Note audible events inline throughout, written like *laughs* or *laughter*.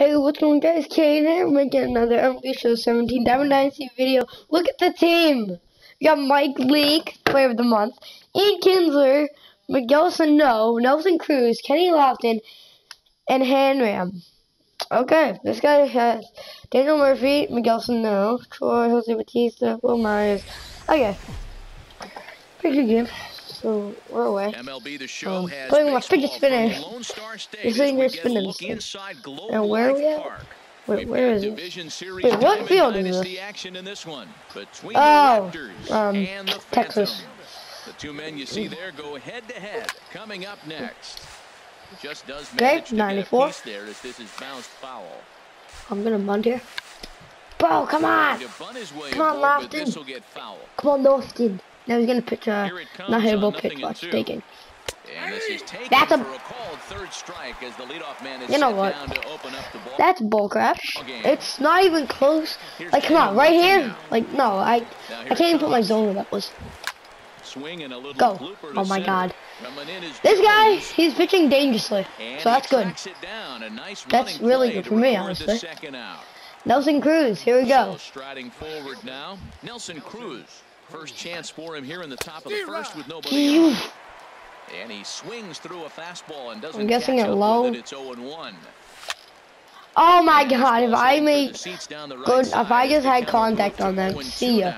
Hey, what's going on guys? Kane here, making another MLB Show 17 Diamond Dynasty video. Look at the team! We got Mike Leake, Player of the Month, Ian Kinsler, Miguel Sano, Nelson Cruz, Kenny Lofton, and Hanram. Okay, this guy has Daniel Murphy, Miguel Sano, Troy, Jose Bautista, Wil Myers. Okay, pretty good game. So we're away. MLB the show Um, has playing my fidget spinner. the Lone This thing is spinning look this thing. inside Globe Now, where are we at? Park. Wait, where is it? Series Wait, what field is this? action in this one between Oh, the um, and the Texas. The two men you see there go head to head. Coming up next. Just does Okay, manage to 94. get a piece there as this is bounced foul. I'm gonna bunt here. Bro, come on! To bunt his way Come on, Lofton. this will get foul. Come on, Austin. Now he's gonna pitch uh, a it comes not hittable pitch. Watch, two. taking. And this is taken That's a- a third strike as the leadoff man is You know what? down to open up the ball. That's bullcrap. It's not even close. Like, come on, right here. Like, no, I, I can't even put my zone where that was. Swing and a little Go. Oh my. God. Coming in is This guy, he's pitching dangerously, so that's good. A That's really good for me, honestly. Nelson Cruz, here we go. So striding forward now, Nelson Cruz. First chance for him here in the top of the first with nobody Phew. on. And he swings through a fastball and doesn't I'm guessing catch it low. it. It's 0-1. Oh my God! If I Ball's headed for make the seats down the right good- if I just had contact on that, see ya.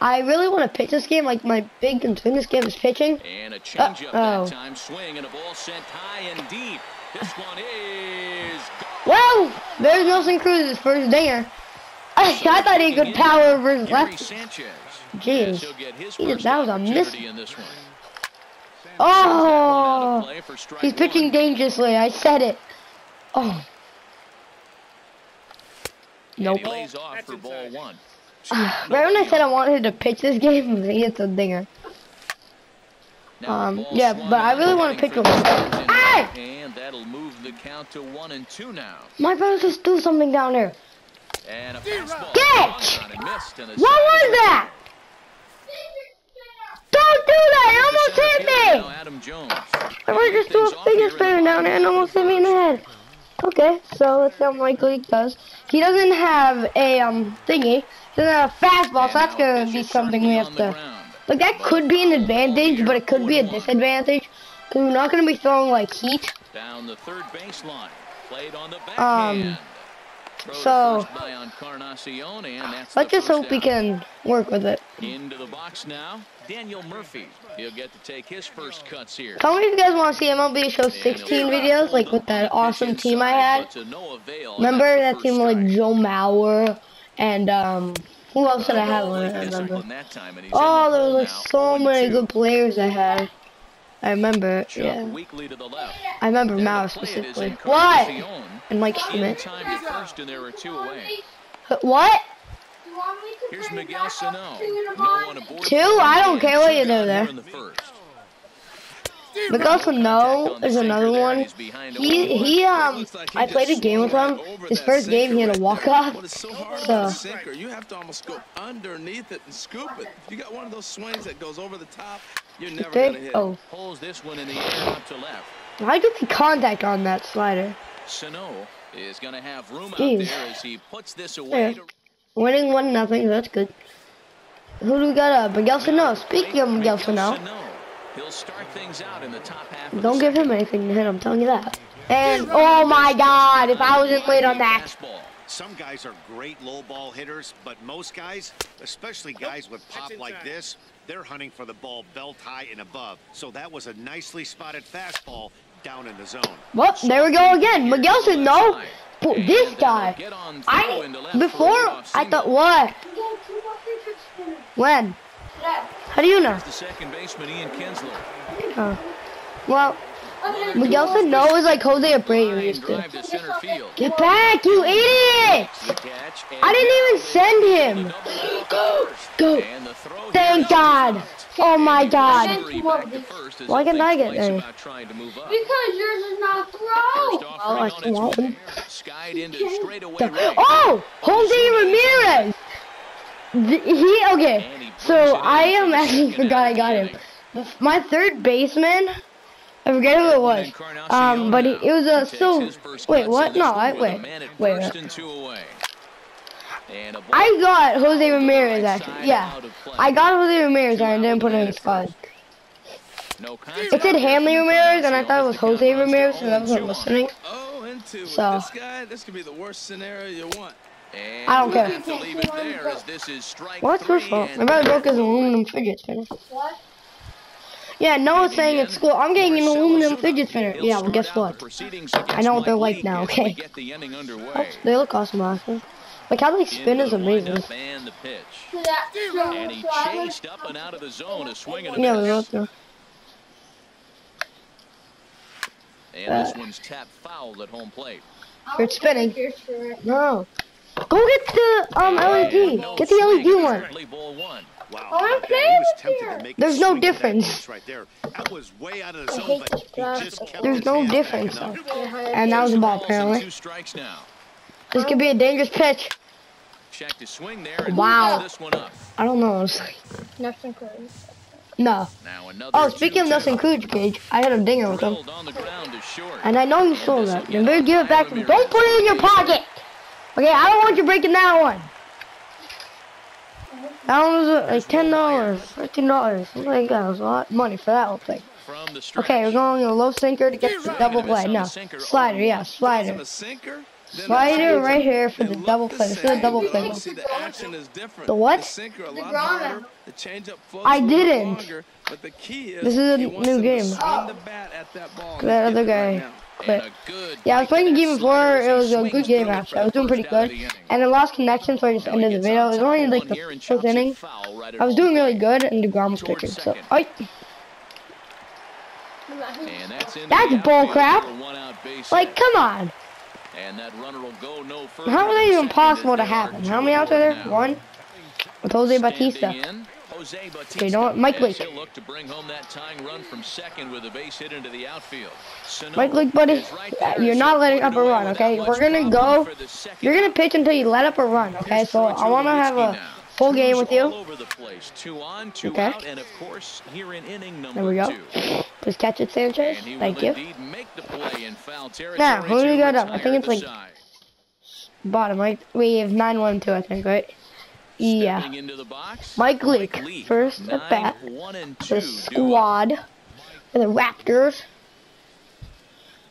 I really want to pitch this game. Like my big concern this game is pitching. And a changeup Uh-oh. that time. Swing and a ball sent high and deep. This one is Whoa! There's Nelson Cruz's first dinger. I, *laughs* I thought he could power versus Gary left. Sanchez. Jeez. Yes, he'll get his He did- first that was a miss. in this one. Oh! Play for strike He's pitching one. dangerously. I said it. Oh. And Nope. he off for ball one. *sighs* Right when I said I wanted to pitch this game, *laughs* he hits a dinger. Um, yeah, but I really wanna heading pitch for with the him. second Hey! And that'll move the count to one and two now. My brother just threw something down there. And a fastball Get! swung on and missed. And the What was that? That! It almost hit me! now, Adam Jones. I to just threw a finger spinner down there and almost hit me in the head. Okay, so let's see how Mike Leake does. He doesn't have a um thingy. He doesn't have a fastball, so that's gonna be something we have to. Like that could be an advantage, but it could be a disadvantage. Cause we're not gonna be throwing like heat. Down the third baseline. Played on the Um, backhand. To so- first by Encarnacion, and that's Let's just hope we can work with it. Into the box now, Daniel Murphy. He'll get to take his first cuts here. Tell me if you guys want to see MLB Show 16 videos, like with that awesome team I had. Remember that team like Joe Mauer and um who else did I have? I remember. Oh, there was like so many good players I had. I remember, yeah. Weekly to the left. I remember Now Mauer the play it is specifically. What? And Mike In Schmidt. time first, and there were two away. What? Here's Miguel Sano. No. Two? I don't care what you do there. here in the first. Miguel Sano is another one. He he um I played a game with him. His first game he had a walk off. So hard So- with a sinker. You have to almost go underneath it and scoop it. You got one of those swings that goes over the top, you're never gonna hit. Oh, Pulls this one in the air up to left. I get the contact on that slider. Sano is going to have room Jeez. out there as he puts this away. Yeah. Winning one nothing. That's good. Who do we got? Uh, Miguel Sano. Speaking of Miguel Sano, He'll start things out in the top half. don't give him anything to hit. I'm telling you that. And oh my God, if I wasn't late on that. Fastball. Some guys are great low ball hitters, but most guys, especially guys with pop like this, they're hunting for the ball belt high and above. So that was a nicely spotted fastball down in the zone. Well, there we go again. Miguel Sano. But this guy, Get on through I into left for a before I thought what? When? How do you know? The second baseman Ian Kinsler. Oh. Well, Miguel Sano is like Jose Abreu Line used to. drive to center field. Get back, you idiot! The I didn't even send him. Go, Go. And the throw Thank. God. Oh my God. Henry back to first as Why he can't I get twice there? about trying to move up. Because yours is not throw. Oh, offering I on its want way. him. Skied into straightaway right. Oh, Jose Ramirez. Th- He okay. So I am actually forgot I got him. My third baseman I forget who it was. Um, but it, it was a He takes still. his first Wait, what? No, I with a wait, wait. wait. and two away. And a ball I got Jose Ramirez right actually. Yeah, out of play. I got Jose Ramirez and I didn't put it in the squad. It said there Hanley Ramirez, and I thought it was Jose Ramirez, so I wasn't listening. Oh, and two. So- this guy, this could be the worst scenario you want. And I don't we'll care. have to leave it there as this is strike What's three first fault? and My brother broke his aluminum fidget spinner. What? Yeah, Noah's saying it's cool. I'm getting an aluminum Zuna. fidget spinner. Yeah, well, guess what? I know what they're like now, Leake as we okay? get the inning underway. They look awesome, honestly. Like how they spin is amazing. windup And the pitch. So that, so, And he so I was, chased up and out of the zone, a swing and a Yeah, we miss. wrote through. And this one's tapped foul at home plate. It's spinning. Here's for it. No. Go get the um LED. Get the. LED one. Currently ball one. Wow. I wanna I bet play he was with you. to make a There's no swing at that difference. Right there. That was way out of the I zone, hate but this he just kept There's no difference though. And that was a ball apparently. Two strikes now. This could be a dangerous pitch. Check to swing there. And Wow. This one up. I don't know. honestly. Nothing crazy. No. Oh, speaking of Nelson Cruz, Gage, I had a dinger with him. Drilled on the ground is short. And I know you stole that. You better give it back to me. Don't put it in your pocket. Okay, I don't want you breaking that one. That one was uh, like ten dollars, fifteen dollars. Something like that. Was a lot of money for that whole thing. From the stretch. Okay, we're going a low sinker to get the double Gonna miss play. No, sinker. slider. Yeah, slider. a sinker? Then Slider the- right here for the double the play. This is a double but play. obviously the action is different. The what? The sinker drama. harder. The changeup floats I a little didn't. longer, but the key is This is a new game. swing the at that ball. and That he's other guy. But yeah, I was playing a game before. It was a good game actually. I was doing pretty first good, and I lost connection, so I just ended the video. It was only like the it inning. I was doing really good, and deGrom was pitching. So. I, that's the bull crap. like, come on. And that runner will go no further even possible to happen? How many outs are there? One. With Jose Bautista. Jose Bautista. Okay, you know what? Mike as Leake. he'll look to bring home that tying run from second with a base hit into the outfield. Sano Mike Leake, buddy, right uh, you're not letting up a run, okay? We're gonna go. for the second You're gonna pitch until you let up a run, okay? So I want to have a full game with you. All over the place. Two on, two Okay. out, and of course, here in inning number There we go. two. Please catch it, Sanchez. Thank you. indeed make the play in foul territory Now, who do we got up? I think it's like- Bottom, right? We have 9 1 2, I think, right? Yeah. Into the box, Mike Leake, Leake, first at bat. one and The two, duo. squad. For the Raptors.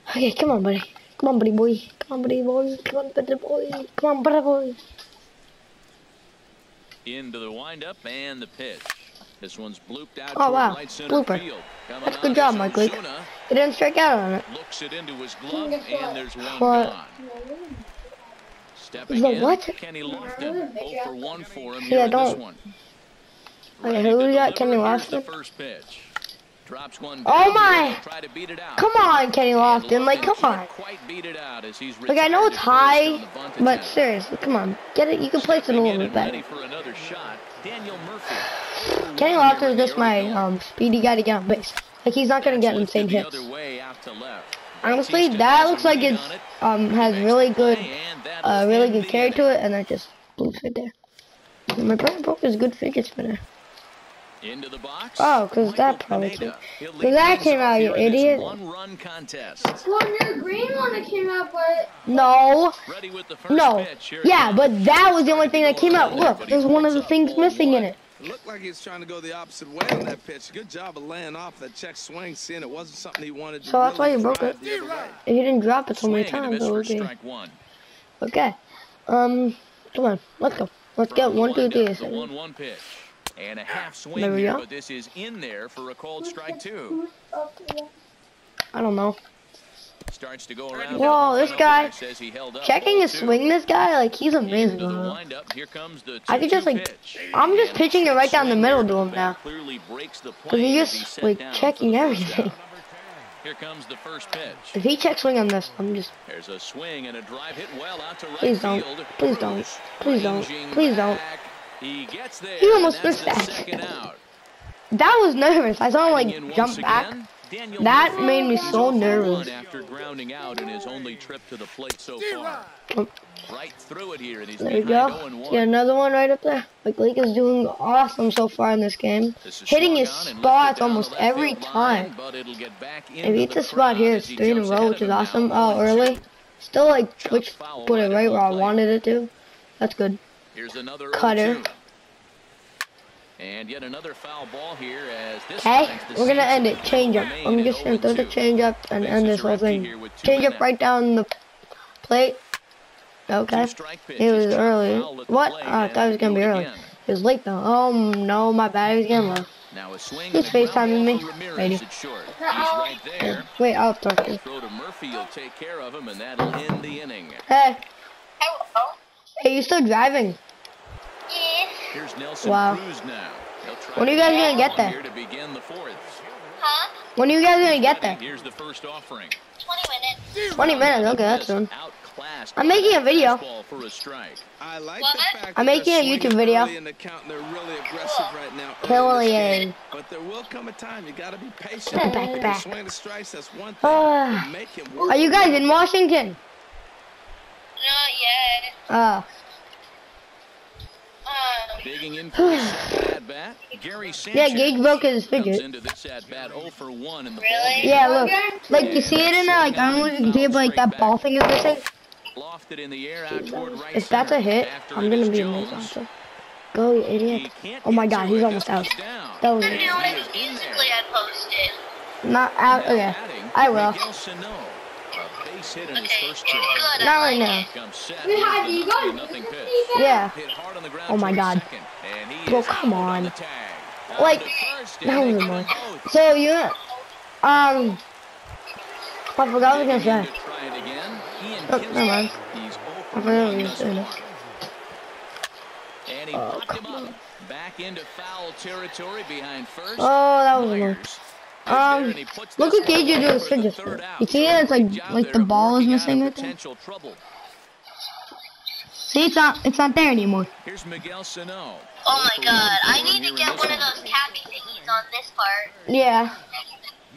Okay, come on, buddy. Come on, buddy boy. Come on, buddy boy. Come on, buddy boy. Come on, buddy boy. Into the windup and the pitch. This one's blooped out Oh, toward wow. right center Blooper. field. Coming That's a good job, Mike Leake. He didn't strike out on it. Looks it into his glove, what? and there's one What? gone. Stepping The in, what? Kenny Lofton. 0 for 1 for him Yeah, here in don't- one. Okay, who to we got? Kenny Here's Lofton? first pitch. Drops one Oh my! Try to beat it out. Come on, Kenny And Lofton. Like, come on. Quite beat it out as he's Like, I know it's at first on high, but attempt. seriously, come on. Get it. You can place it a little bit better. for another shot, Daniel Murphy. *sighs* Kenny One Lofton is just my um, speedy guy to get on base. Like, he's not going to get That's insane lifted hits. The other way out to left. Honestly, that looks like it's it. um has really good play, uh really good carry to it, and that just bloops right there. My brother broke his good fidget spinner. Into the box. Oh, 'cause that Michael probably Pineda. came- He'll 'cause lead that came out, you here in this idiot. One-run contest. Well, your green one that came out, but No, Ready with the first no, yeah, but that was the only thing that came out. Look, he there's one of the things missing in it. Looked like he was trying to go the opposite way on that pitch. Good job of laying off that check swing, seeing it wasn't something he wanted to So that's why he broke it. He didn't drop it so many Swing and a times. okay. strike one. Okay. Um, come on, let's go. Let's get one, two, three. The seven. one-one pitch. And a half swing There we go. but this is in there for a called strike two. I don't know. Starts to go around. Whoa, this guy- Says he held up Checking his swing, this guy, like he's amazing. Bro. Here comes the I could just like. I'm just pitching it right down the middle to him now. that Clearly breaks the Cause he's he just like checking everything. Here comes the first pitch. If he checks swing on this, I'm just There's a swing and a drive hit well out to right Please don't. field. Please don't. Please don't. Please don't. He gets there. He almost missed that. that was nervous. I saw him like jump back. again, That made me so nervous. After grounding out in his only trip to the plate so far. Oh. Right through it here, and he's There you go. 0 another one right up there. Like Leake is doing awesome so far in this game. This Hitting his on spots almost every line, time. but it'll get back If he hits the a spot here, it's three in a row, which is awesome. Oh, and early. Still like which put it right where I wanted it to. That's good. Here's another Cutter. Oh 0-2. And yet another foul ball here as this Okay, we're gonna end it. Change up. I'm just gonna throw the 0-2. change up and end this whole thing. here Change up right down the plate. Okay. Two-strike pitch It is was early. foul at the What? Oh, I thought it was gonna be early. It was late though. Oh no, my bad. It was getting low. Now a swing He's and a ground FaceTiming me. for Ramirez Lady. at short. He's right there. *laughs* Wait, I'll talk to you. Throw to Murphy, you'll take care of him, and that'll end the inning. Hey, Hello. hey, you're still driving? Yes. Here's Nelson Wow. Cruz now. When are you guys gonna get there? Here to begin the fourth. Huh? When are you guys gonna get there? Here's the first offering. 20 minutes. 20 minutes. Okay, that's soon. I'm making a video. For a strike. I like What? the fact I'm making a YouTube video. early the count they're really aggressive right now. early Killing game. But there will come a time you got to be patient. Back, back, If back. swing strikes, that's one thing. But make him work. Are you guys in Washington? Not yet. Uh, Um, Digging in for his at bat. Gary *sighs* Sanchez. yeah, Gage broke his comes fidget. into this at bat 0 for 1 in the Really? Yeah, look. Like, you see it in there? Like, I don't know if you can see it, but like that ball thing is missing. Lofted in the air out toward right If that's a hit, I'm gonna is be Jones. amazing. Go, you idiot. Oh my god, he's almost out. That was I it. know it's musically I posted. Not out. Okay. I will. Miguel base hit in his first good. trip. Not right now. it. Comes set. We had Here's you the nothing pitch. Yeah. Hit hard on the ground Oh my God. second, and he Bro, come on. the tag. Down Like, to first, that and was they get annoying. both. So, you, um, I forgot what I was gonna say. to try it again. Oh, Kinsler. never mind. I forgot what I was thus saying. far. And he Oh, come up. Back into foul territory behind first. Oh, that was annoying. Um, there, and he puts look what Gage one is doing the fidget third spinner. out. You see it? It's like- like the ball is missing right there. trouble. See, it's not, it's not there anymore. Here's Miguel Sano. Oh my god, I need to get one of those tappy thingies on this part. Yeah.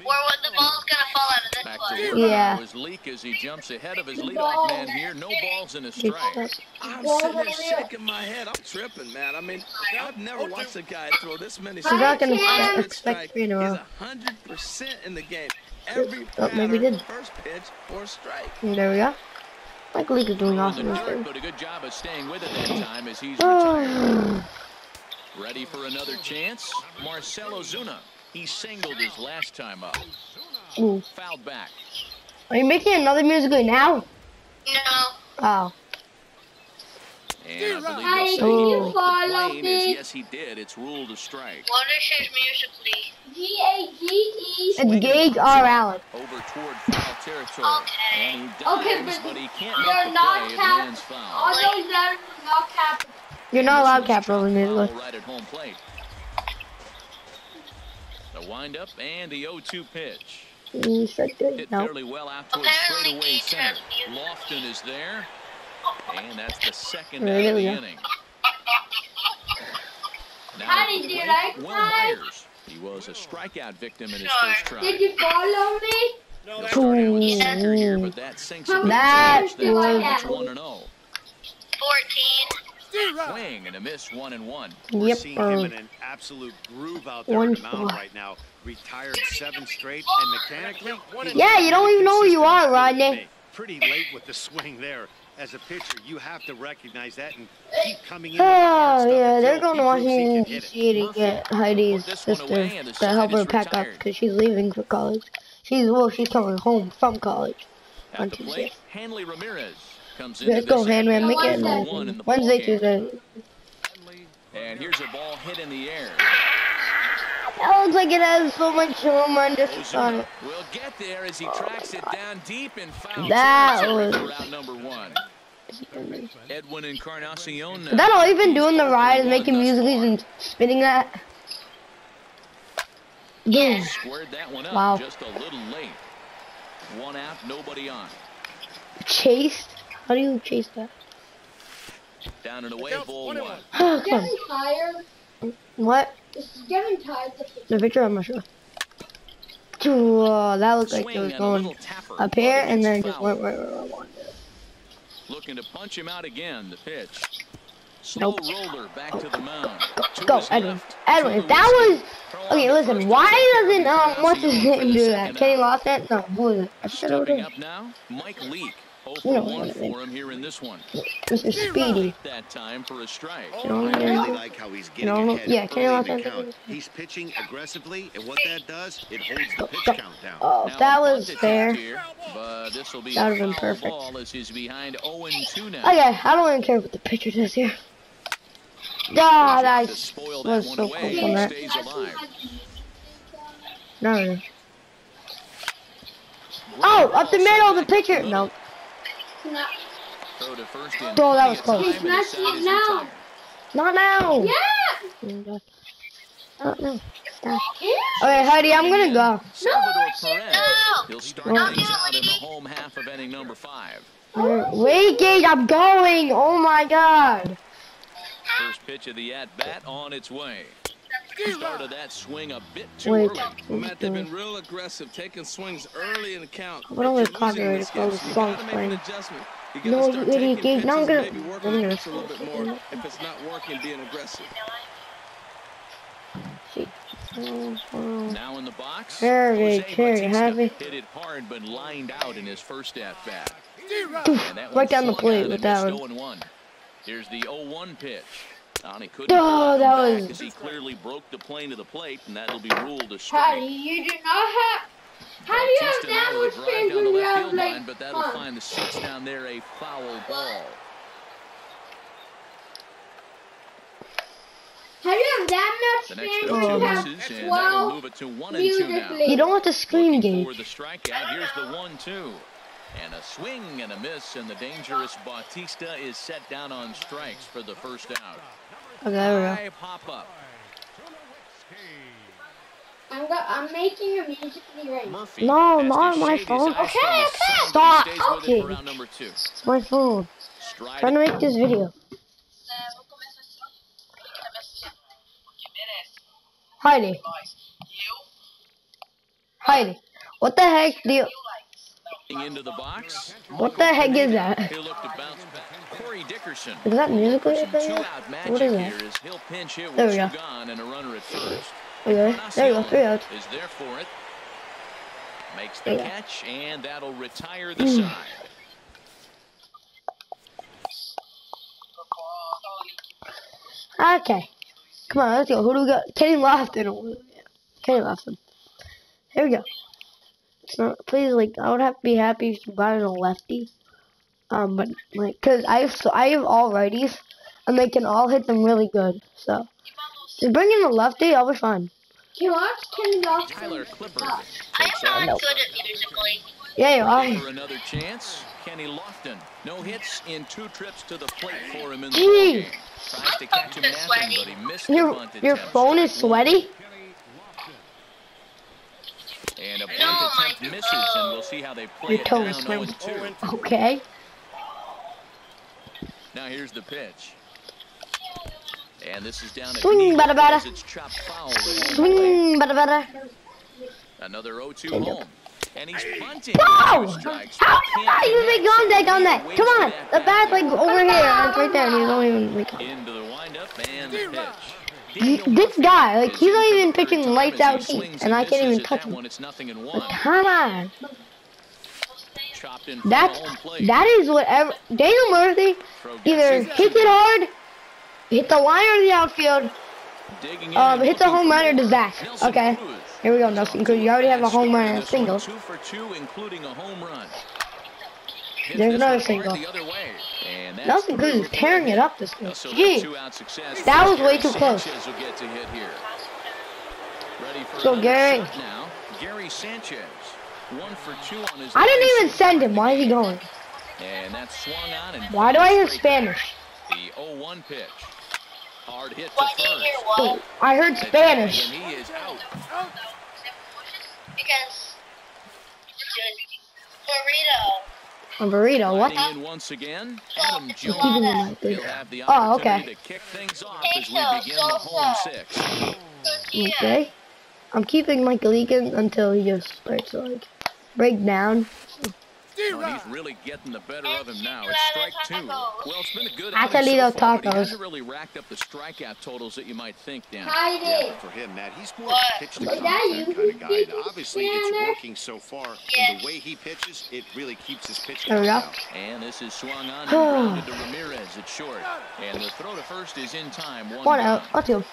Or when the ball's gonna fall out of this Back one. to work Yeah. now is Leake as he jumps ahead of his leadoff man here. No balls in his strike. I'm sitting there shaking my head. I'm tripping, man. I mean, I've never watched a guy throw this many She's not gonna strikes. expect- First expect strike three in a row. is 100% in the game. Oh, Every Oh, maybe batter, did. first pitch or strike. There we go. Like Leake is doing In awesome this game. but a good job of staying with it that time as he's oh. retired. Oh, Ready for another chance? Marcell Ozuna. He singled his last time up. Ooh. Fouled back. Are you making another musical now? No. Oh. And I believe Hey, they'll say you the follow plane, me? as Yes, he did. It's ruled a strike. What is his musically? G A G E. It's Gage R. Allen. Over toward foul territory. Okay. And he Okay, dives, but but he can't They're not play. It cap. lands foul. All those letters are not capital. You're not allowed This was capital in musical. Right at home plate. The windup and the 0-2 pitch. Strike three. Hit No. fairly well out towards Apparently straightaway center. Lofton is there. And that's the second There out of the go. inning. Now How did the you plate, like that? Myers. He was a strikeout victim in his Sure. first try. Did you follow me? He'll start out with Ooh. Center here, but that sinks. That That was- it's 1 and 0. 14. Swing and a miss 1 and 1. We're Yep. seeing him um, in an absolute groove out there one on the mound four. right now. Retired seven straight, and mechanically, he's Yeah, you don't even know who you are, Rodney. Pretty late with the swing there. As a pitcher, you have to recognize that and keep coming in. with Oh, yeah, they're going to Washington, can hit it. D.C. to get Heidi's Put this one sister away, and the to help her is pack up because she's leaving for college. She's, well, she's coming home from college on Tuesday. plate, Hanley Ramirez comes into Let's go, Henry. Make it Wednesday. one in the Wednesday. Tuesday. And here's a ball hit in the air. That looks like it has so much horrendous on Ozuna it. will get there as he tracks it down deep in foul That was- for number one. Edwin Encarnacion. Is that all you've been doing the ride is making music and spinning that? Boom. Squared that one up Wow. just a little late. One out, nobody on. Chased? How do you chase that? Down and away, ball one. Oh, come on. Getting tired. What? This is getting tired. The picture? I'm not sure. Oh, that looked like it was going little tapper. up here and then just went foul. right where I wanted. Looking to punch him out again. The pitch. Slow Nope. roller back to the mound. To Go, his Edwin. left, Edwin, if that whiskey. was okay. Listen, why to doesn't um Rossi what's his over for name do that? second Kenny out. Lawson? No, who was it? I should who Stepping it up now, Mike Leake. 0 You for know 1 what I mean. for him here in this one. is. Mr. Speedy. That time for a strike. You know, I yeah. really like how he's getting know, ahead yeah, early Kenny in the count. He's pitching aggressively, and what that does, it holds the pitch Go. count down. Oh, Now that was bunt fair. here, but this will be That a would've been perfect. ball as he's behind 0 and 2 now. Oh, okay, I don't even care what the pitcher does here. God, I To spoil that was so close on that. No, no. Oh, up the middle, of the pitcher. No. Throw to first in Oh, that was plenty close. time, and the Now. Not now. Yeah. Not now. Stop. Okay, Heidi, I'm gonna go. No. No. things out in the home half of inning number five. Mm, wait, Gage, I'm going. Oh my god. First pitch of the at bat on its way. Started that swing a bit too Wait. early. Matt, they've been real aggressive, taking swings early in the count. What are we you're losing in copyrighted for the make playing? an adjustment. You gotta No, idiot, taking now I'm gonna- I'm gonna- a bit more. If it's not working, being aggressive. Now in the box. Very, Bautista heavy. Hit it hard, but lined out in his first at bat. Right down the plate with that 1. Here's the 0-1 pitch. On he couldn't Oh, that was- as he clearly broke the plane to the plate, and that'll be ruled a strike. How do you do not have? How do you have Bautista that now much with a drive faith down the when you left have field line, but that'll fun? find the seats down there a foul ball. How do you have that much next faith pitch when you have and that'll twelve move it to 1 and 2 now. You don't have to scream, Looking for the strikeout. Here's the one-two. And a swing and a miss, and the dangerous Bautista is set down on strikes for the first out. Okay, there we go. Pop-up. I'm go I'm making a music right. Murphy No, not my phone. Okay, okay. Stop. stays Okay. number two. It's my phone. Stride trying to make this video. Heidi. Heidi. What the heck do you... into the box. What the heck is that? He'll look to bounce back. Corey Dickerson. Is that musical thing? What is that? he'll pinch hit There we go. and a runner at first. Okay, there you go, three outs. Is there for it. Makes the There you go. catch, and that'll retire the Mm. side. Okay. Come on, let's go. Who do we got? Kenny Lofton. Kenny Lofton. Here we go. It's not, please, like, I would have to be happy if you got in a lefty. Um, but, like, cause I have, so I have all righties, and they can all hit them really good, so. Just bring in a lefty, I'll be fine. Can you watch Kenny Dawson? Tyler Clippard I takes am off. not good at musically. Yeah, you For are. another chance, Kenny Lofton. No hits in two trips to the plate for him in the Gee. Tries to catch him napping, but he missed the Your, bunt your attempt. phone is Strike one. sweaty? And a bunt No, my attempt misses, and we'll see how they play Your it toe down is 0 2. Okay. Now here's the pitch. And this is down at Swing, knee bada, bada. It's chopped foul. at home. Swing, better, better. Another 0-2 you go. home. And he's punting. Wow! strikes. How Can't how you connect, make contact on that? so Come on, the bat's like over here, and it's right there, and he's not even making. Into the windup and the pitch. This guy, like, he's not even pitching lights out deep, and I can't even touch him. one. It's nothing in one. Come on. Chopped in from That's that is whatever Daniel Murphy either hits it hard, hit the line or the outfield, um, hits a home run or does that. Okay. Here we go, Nelson Cruz. You already have a home run and a single. Two for two, including a home run. Hits There's another single. The other way. And Nelson Cruz is tearing it up this game. So Gee. that's two-out success. That was way too close. Sanchez will get to hit here. Ready for So Gary- now. Gary Sanchez, one for two on his. I didn't even send him. Why is he going? game. And that swung on and Why do I hear Spanish? The 0-1 pitch. Hard hit to Why do you hear first. Oh, I heard Spanish. And he is out. Because burrito. A burrito. What? Once again, Adam Keep him Jones. in my He'll thing. have the Oh, okay. to kick things off as we begin the home six. Okay. I'm keeping Mike Leakin until he just starts to like break down. Well, he's really getting the better of him now. It's strike two. Well, it's been a good I outing so those far, but he hasn't really racked up the strikeout totals that you might think, Dan. Yeah, for him, Matt, he's more What? of a pitch to Is that contact kind of guy. Did And obviously, it's working so far. And the way he pitches, it really keeps his pitch There we down. And this is swung on *sighs* and grounded to Ramirez at short. And the throw to first is in time. One, One out. Let's go.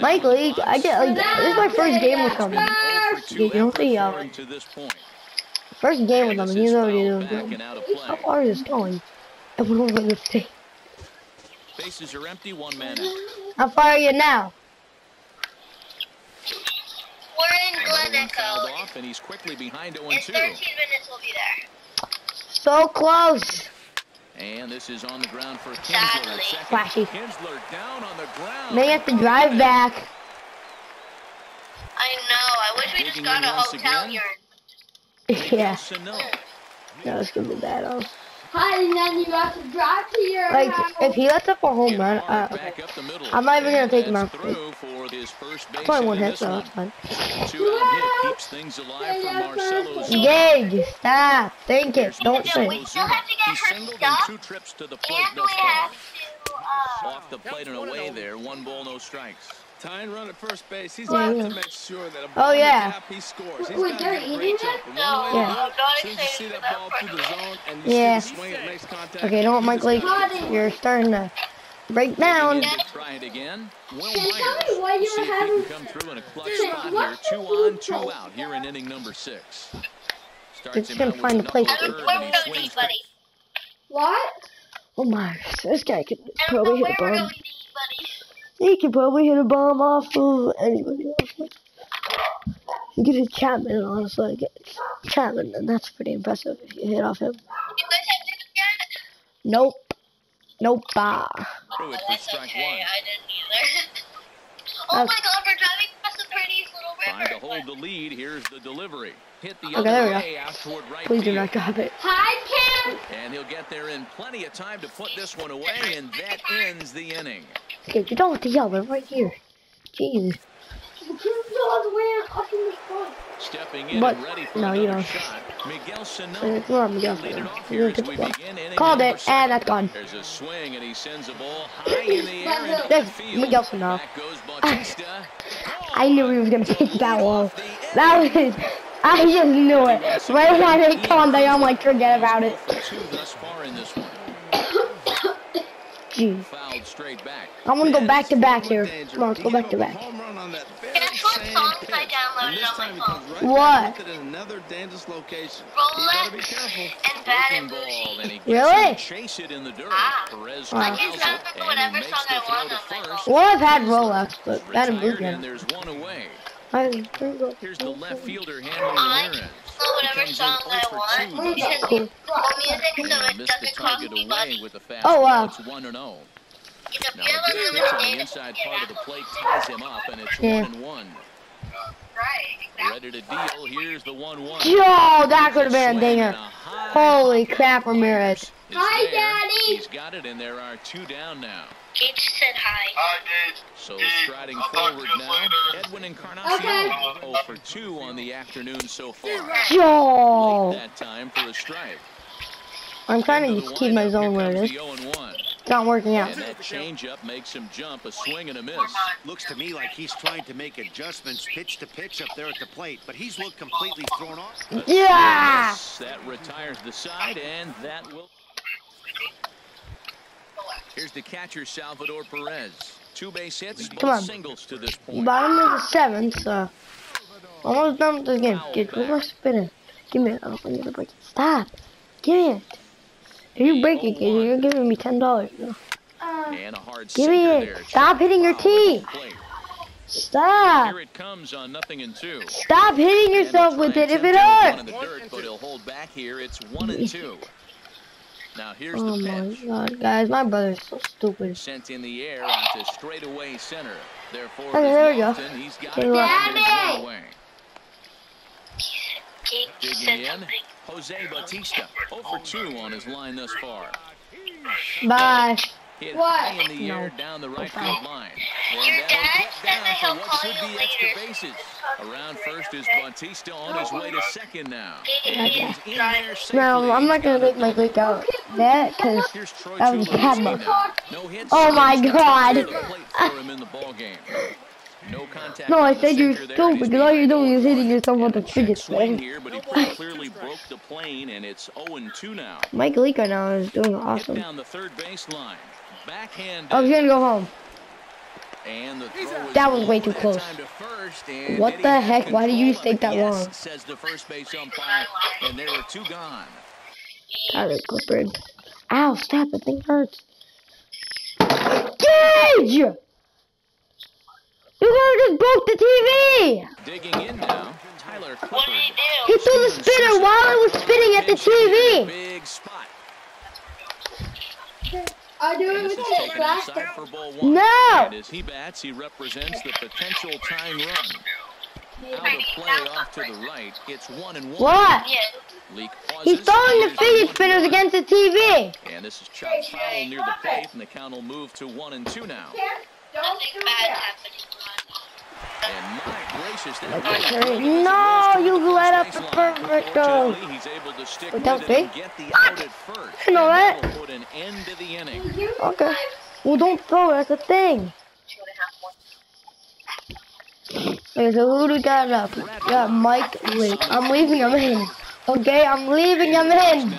Mike Leake, I get like this is my first game with him. You don't effort see oh for First game with him, This and he's is already fouled doing back good. and out of How far is this going? It went over the state. Bases are empty, one man out. How far are you now? We're in Another Glen Echo. off, and he's quickly behind 0 In 2. 13 minutes, we'll be there. So close. And this is on the ground for Kinsler at Flashy. Kinsler down on the ground. They have to drive back. I know. I wish we just got a once hotel again. here. *laughs* yeah, Sano. that's gonna be bad. Oh. Hide and then you have to drive to your Like house. if he lets up a home run, uh, back up the middle. I'm not even gonna take him out. through for his first base probably won't in hit, this so that's fine. Two out hit keeps things alive for Marcell Ozuna. Gage, stop. Think it. Don't Yeah, say. we still have to get her stuff, two trips to the plate and we have to. Uh, Off the plate and away there. One ball, no strikes. Tying run at first base. He's Yeah, got to make sure that a Oh, ball in the yeah. gap, he scores. He's Wait, they're a eating great it? No, Yeah. to not As soon as you excited for that through the zone and you Yeah. see the swing, it makes contact. Okay, don't you Mike just Leake. gotta get You're starting to break down. Digging in to try it again. Will Can you tell me why you See were having- can come through in a clutch Dude, spot here. Two on, two place? out here in inning number six. Starts Just him gonna find a a place knuckle to- curve where and we're he going to swings eat, buddy. What? Oh my, this guy could I don't know probably where hit a we're bomb. Going to eat, buddy. He could probably hit a bomb off of anybody else. You get hit Chapman, honestly. Get Chapman, and that's pretty impressive if you hit off him. You guys have yet? Nope. Nope. Ah. Through it for That's okay. one. I didn't either. *laughs* oh my god, we're driving across the prettiest little Trying river. to hold the lead. Here's the delivery. Hit the Okay, there other we go. way out toward right Please do not grab it. Hide Cam. And he'll get there in plenty of time to put this one away, and that ends the inning. Okay, you don't have to yell. They're right here. Jeez. The kid's all the way up in the front. Stepping in But- and ready for no, you another don't. shot. Miguel Sano. Come on, Miguel. Lead it off You're here as good we to go. begin inning Called it, seven. and that's gone. There's a swing, and he sends a ball *clears throat* high in the air into There's left. Miguel Sano. Back goes Bautista. *laughs* I knew he was gonna take that low. That was. I just knew it. Right when I hit Conde, I'm like, forget about it. For two thus far in this one. Jeez. Fouled straight back. I'm gonna go back to back here. Come on, let's go back to back. home run on that very Guess what songs. I downloaded on my phone? What? back and hits it in another dangerous location. You better be Rolex and Bad and Bougie. and he gets Really? chase it in the dirt. Ah. Perez Wow. I can it, sound and whatever song I want on my phone. Well, I've had Rolex, but that and Blue Retired, and Gen. there's one away. I, Here's the left fielder handling I Ramirez. know whatever He song I 0 for want 2 because thus Cool. music, so it doesn't cost me money. with the fastball. Oh, wow. It's 1 and 0. It's a Now piano a good music pitch on the inside part of the plate ties him up, and it's Yeah. 1 and 1. Right. Ready to deal. Here's the 1 1. Yo, that could have been a dinger. Holy crap, Ramirez. Hi, Daddy. He's got it, and there are two down now. Gage said hi. So striding forward now, Edwin Encarnacion. Okay. 0 for 2 on the afternoon so far. Yo. Late that time for a strike. I'm trying to just keep my zone where it comes is. The 0 and 1. It's not working out. And that changeup makes him jump, a swing and a miss. Looks to me like he's trying to make adjustments pitch to pitch up there at the plate, but he's looked completely thrown off. Yeah. swing and a miss. That retires the side, and that will. Here's the catcher, Salvador Perez. Two base hits, Come both on. singles to this point. Bottom of the seventh, so almost done with this game. Get over spinning. Give me it. I don't want break. Stop. Give me it. If you break it, you're giving me ten dollars. And a hard Give me it. Stop hitting your tee. Stop. Here it comes on nothing and two. Stop hitting yourself with it if it attempt to one in hurts. the dirt, but he'll hold back here. It's one and two. Now here's Oh the my pitch. god, guys, my brother's so stupid. Sent in the air onto straightaway center. Therefore, Okay, there we go. He's got Okay, it left. and there's one away. Gage Digging in. Jose Bautista, 0 for 2 on his line thus far. Bye. Hit What? in the air down the right field line. And Your that'll dad said down that for he'll what call should you be extra later. bases. Around first is Bautista on his way to second now. And he's in there safely. No, I'm not gonna make my Greek out that because that was Tulowitzki Padma. now. No hits Oh my against God. The plate for him in the ballgame. No contact No, I said you're sinker there, stupid because all you're doing is hitting yourself with the Check fidget swing here, but he *laughs* clearly broke the plane, and it's 0-2 now. Mike Leake right now is doing awesome. down the third baseline. Backhand. I was gonna go home. And the That was way too close. to first, What Eddie the heck? Why did you take that long? Says the first base umpire, and there were two gone. Tyler Clippard. Ow, stop, the thing hurts. Gage! You guys just broke the TV! Digging in now, Tyler What did he do? He threw the spinner while I was spinning at the TV! Big spot. I do it And with is the glass. inside for ball one. No! And as he bats, he represents the potential tying run. Out of play off to the right. It's one and one. What? Leake. He's throwing the Here's fidget spinners against the TV! And this is chopped foul near the plate, and the count will move to one and two now. Don't Nothing do bad that. happened. And my gracious, Okay. No, you let up the perfect goal. Fortunately, he's able to Without with it and me? get the out at first. I know that. that'll put an end to the inning. Okay. Well, don't throw it, that's the thing. Two and a half more. Okay, so who do we got up? We got Mike Leake. I'm leaving him in. Okay, I'm leaving him in.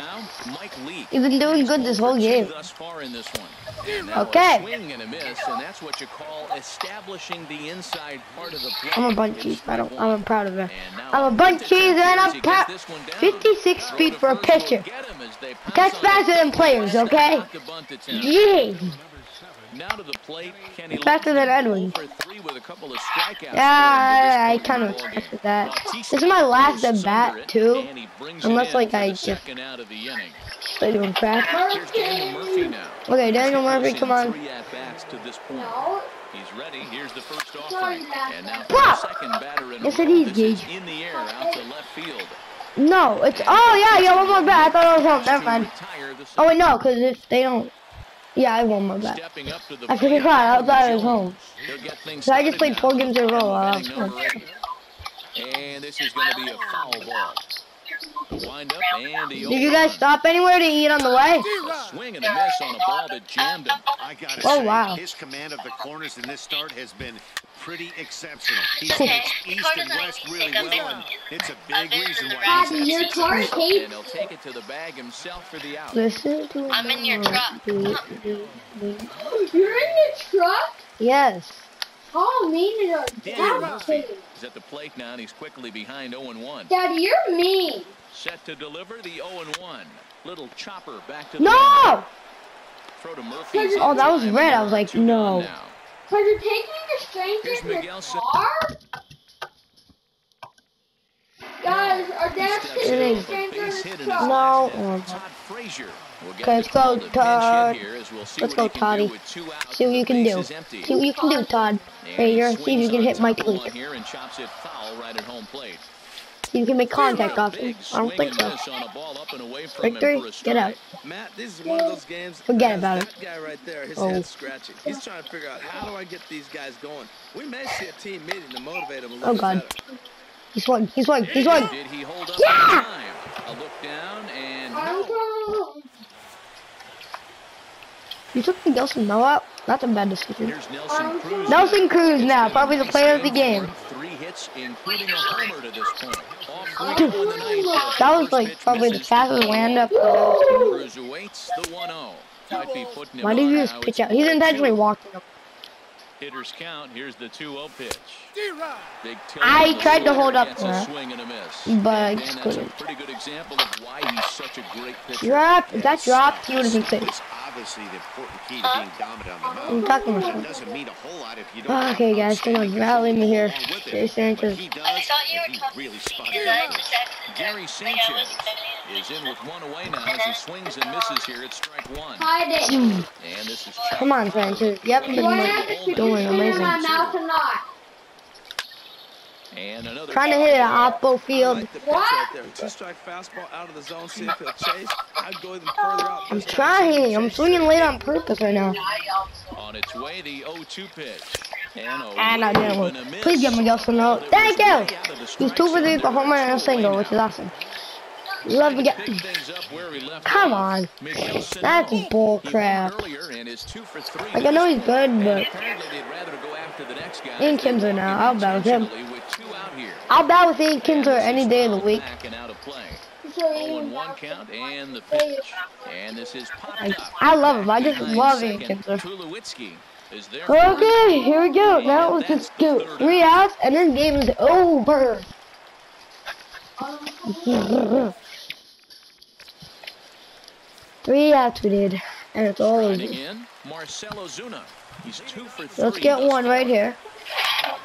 Mike been doing good this whole game. Okay. I'm a bunch cheese. I don't. I'm proud of it. I'm a bunch cheese and I'm down. 56 feet for a pitcher. That's faster than players, okay? Jeez. Now to the plate, Faster than Edwin. Yeah, I, I kind of expected that. This is my last at bat too. Unless like I just second out of the inning. stay doing crap. Here's Daniel Murphy now. Okay, Daniel Murphy, come on. Three at bats to this point. No. He's ready. Here's the first offering. And now for Pop! the second batter in Yes, it row. Gage. in the air out to left field. No, it's oh yeah, yeah, one more bat. I thought it was home. Never mind. Oh wait, no, because if they don't, yeah, I won my bat. Stepping up to the I plate, forgot. I thought it was home. He'll get things So I just played four games in a row. Uh, Inning number eight. And this is going to be a foul ball. Wind up and he Did you guys stop anywhere to eat on the way? A swing and a miss on a ball that jammed him. I gotta Oh, say, wow. his command of the corners in this start has been pretty exceptional. He's *laughs* Okay. east and west really well, and it's a big reason why Daddy, he's your car cake. And he'll take it to the bag himself for the out. Listen to I'm in your truck. *gasps* You're in the truck? Yes. Oh, Call me to the Daniel dad Murphy is at the plate now, and he's quickly behind 0-1. Daddy, you're mean. Set to deliver the 0-1. Little chopper back to the No. throw to Murphy. Oh, that was red. I was like, no. gone. Cause you're taking the strangers Here's in the car? Guys, our dad's Steps taking It in the is. for a stranger in the hit in his truck. No. Todd Frazier. Okay, let's go, to Todd. here as we'll see Let's what go, he Toddy. with two outs See what you can do. See what you can do, Todd. And Right he here. See if you can hit Mike top you can make contact off him. Big I don't think so. miss on up and away from him Victory, get out. Matt, this is one of those games. Forget about has it. That guy right there, his Oh. head's scratching. He's trying to figure out how do I get these guys going. We may see a team meeting to motivate them a oh, little Oh, God. better. He swung. He swung. He swung. Did he hold up Yeah! in time? A look down and I'm no. You took Miguel Sano out. That's a bad decision. Nelson Cruz. Nelson Cruz now, probably the player of the game. Three hits, including a homer to this point. All three in the ninth. That was like probably the fastest land up. The 1-0. Might be putting him Why did on you just pitch out? He's 0-2. intentionally walking up. Hitters count. Here's the 2-0 pitch. Big I tried to hold up gets for a that, swing and a miss. but I just that's couldn't. pretty good example of why he's such a great pitcher. Drop. If that dropped, he would have been safe. It's obviously the important key to uh, being dominant on the I'm mound. talking It myself. doesn't mean a whole lot if you don't ah, have Okay, guys, come on, outstanding rally me here. along with it. Jay Sanchez. But he does, I thought you were talking really to spotted me. it. I just texted Gary. Sanchez is in with one away now as he swings and misses here at strike one. Hide it. And this is Come on, Sanchez. You haven't Do And another Trying to hit it off both I field. like the right. Two strike fastball out of the zone. See if he'll chase. I'd go even further out. I'm this time, see if trying. he'll I'm swinging late on purpose right now. On its way, the 0-2 pitch. And, I didn't wave win. and a miss. Please get Miguel Sano. Thank you. out of He's two for three with a home run and a single, which is awesome. Love to get. Pick things up where we left Come on. That's bull He won crap. earlier and is two for three Like I know he's good, but apparently they'd rather go after the next guy. Ian Kinsler now. I'll bet with him. intentionally with two out here. I'll bat with Ian Kinsler any day of the week. Back and out of play. So 0 you one count and the pitch. And this is popped I, love him. I just love Ian second, Kinsler. Tulowitzki is there. Okay, here we go. Now let's just do three outs, and this game is over. Three outs we did, and it's all over. Riding in, Marcell Ozuna. He's two for three. Let's get one right here. Hit on the ground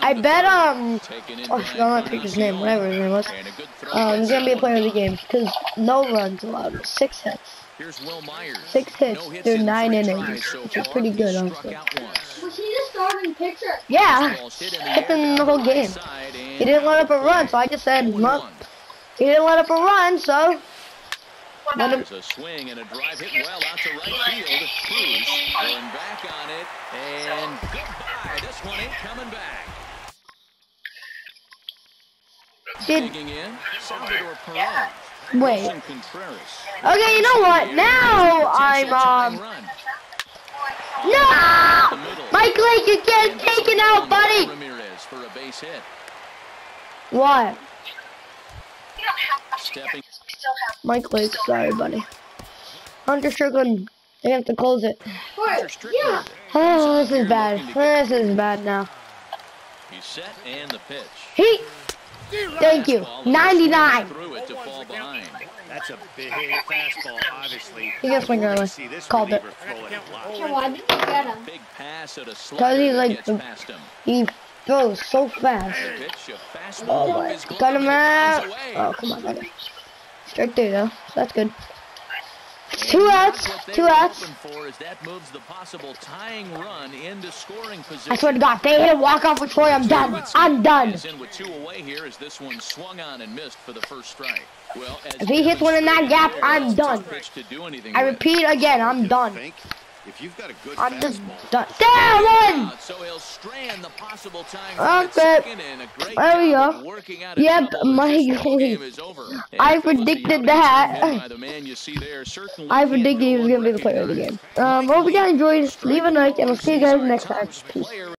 I bet, third. um, Taken oh, by I don't want to pick his name, whatever his name was. And a good throw Um, he's gonna be a player of the game because no runs allowed, six hits. Here's Wil Myers. Six hits No through nine innings, which is pretty good, He honestly. struck out once. Was he the starting pitcher? Yeah, Ball's hit the that's air in down the whole game. He didn't let up a run, so I just said, well, he didn't let up a run, so let him. There's a swing and a drive hit well out to right field. Cruz going back on it, and goodbye. This one ain't coming back. Did Digging in, Salvador Perez. wait? Okay, you know what? Now I'm Potential um. No! Mike Leake, you get taken out, buddy. Ramirez for a base. What? Mike Leake, sorry, buddy. Hunter Strickland, they have to close it. Hunter Strickland. Oh, this is bad. This is bad now. He's set and the pitch. He. Thank you. 99. Threw it to fall behind. That's a big fastball, obviously. He gets swing early. See this Called it. reliever throw it a lot. Okay, why didn't you get him? Big pass at a Cause slider he's like the- He throws so fast. The pitch, a fastball Oh off boy. his glove, Got him out. Oh, come on, buddy. Straight through, though. So that's good. And Two outs. Two outs. hoping For is that moves the possible tying run into scoring position. I swear to God, they hit a walk-off with Troy, I'm done. I'm done. Is in with two away here as this one swung on and missed for the first strike. Well, as If he hits one in that gap, I'm it's a tough done. to do anything I with. repeat again, I'm done. If you've got a good I'm just done. Damn one! So he'll strand the possible at Okay. second, and a great There we go. of working out a Yep, my this ball goalie. game is over. I And if it was the predicted that. turned in by the man you see there, certainly I predicted he was gonna be the player of the game. Um, hope you guys enjoyed. Leave a like, and we'll see you guys next time. Peace.